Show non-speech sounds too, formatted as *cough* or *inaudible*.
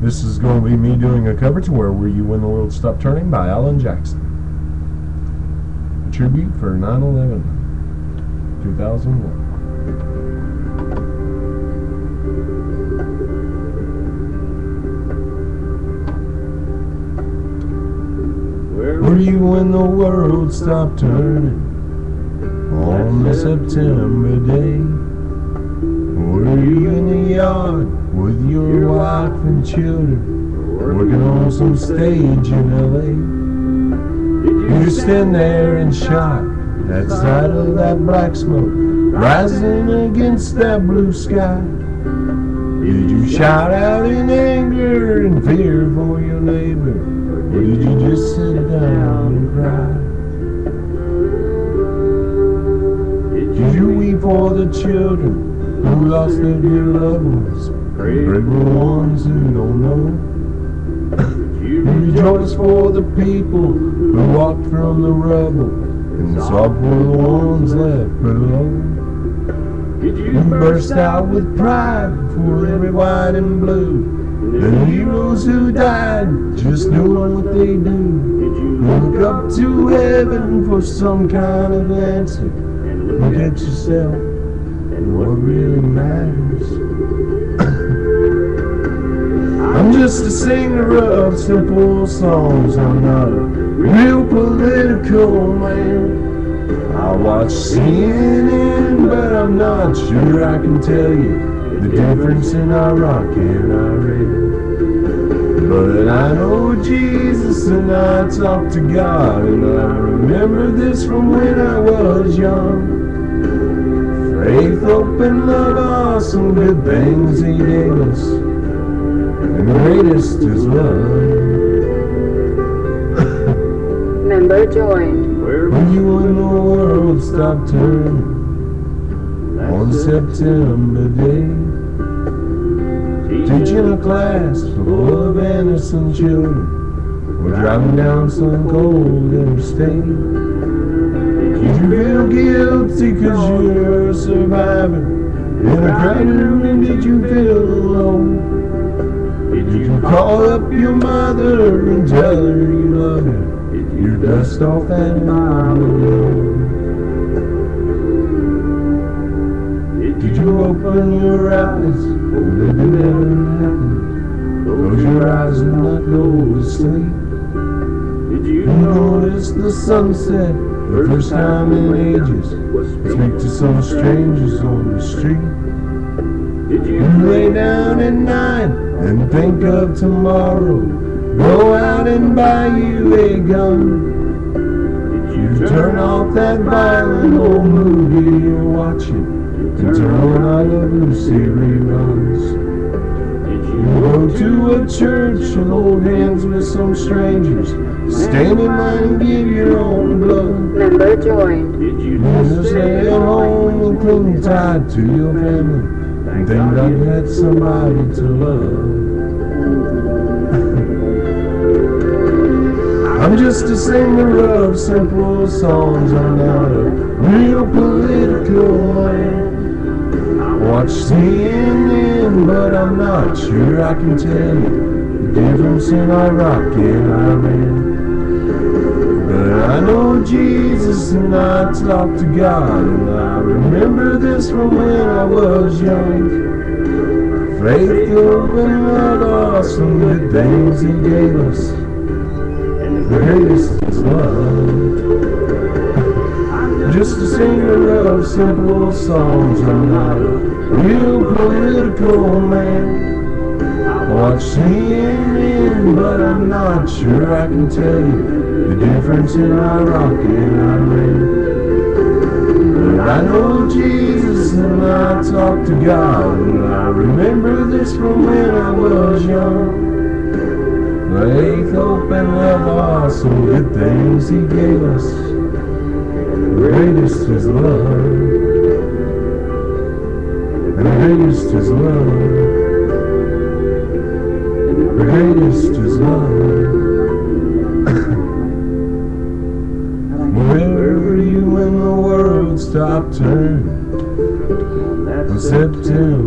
This is going to be me doing a cover to Where Were You When the World Stopped Turning by Alan Jackson. A tribute for 9 11, 2001. Where Were you when the world stopped turning on the September day? With your wife and children working on some stage in LA? You stand there in shock at sight of that black smoke rising against that blue sky. Did you shout out in anger and fear for your neighbor? Or did you just sit down and cry? Did you weep for the children who lost their dear loved ones? The ones who don't know. you rejoice for the people who walked from the rubble and sob for the ones left below. You burst out with pride for every white and blue. The heroes who died just doing what they do. Look up to heaven for some kind of answer. Look at yourself and what really matters. I'm just a singer of simple songs. I'm not a real political man. I watch CNN, but I'm not sure I can tell you the difference in Iraq and Iran. But I know Jesus and I talk to God, and I remember this from when I was young. Faith, hope, and love are some good things He gave us, greatest is love. Member joined. When you when the world stop turning on September day. Teaching a class full of innocent children. We're driving down some cold interstate. Did you feel guilty cause you're surviving survivor? In a crowded room, and did you feel alone? Call up your mother and tell her you love her? if You dust off that mile. Did you open your eyes? Oh, did it ever? Close your eyes and not go to sleep. Did you You notice the sunset the first time in ages. Speak to some strangers on the street. Did You lay down at night and think of tomorrow. Go out and buy you a gun. Did You turn off that violent old movie you're watching and turn on I Love Lucy reruns. Go to a church and hold hands with some strangers. Stand in line and give your own blood. Member joined. Did you just stay at home and cling tight to your family. Thank God you had somebody to love. *laughs* I'm just a singer of simple songs. I'm not a real political man. I watch CNN, but I'm not sure I can tell you the difference in Iraq and Iran. Jesus and I talk to God, and I remember this from when I was young. Faith, hope, and love are some good things He gave us. and The greatest is love. *laughs* Just a singer of simple songs. I'm not a real political man. Watch CNN, but I'm not sure I can tell you the difference in Iraq and Iran. But I know Jesus and I talk to God, and I remember this from when I was young. Faith, hope, and love are some good things He gave us. Greatest is love. And the greatest is love. Greatest is love. *laughs* Where were you in the world stop turning that's September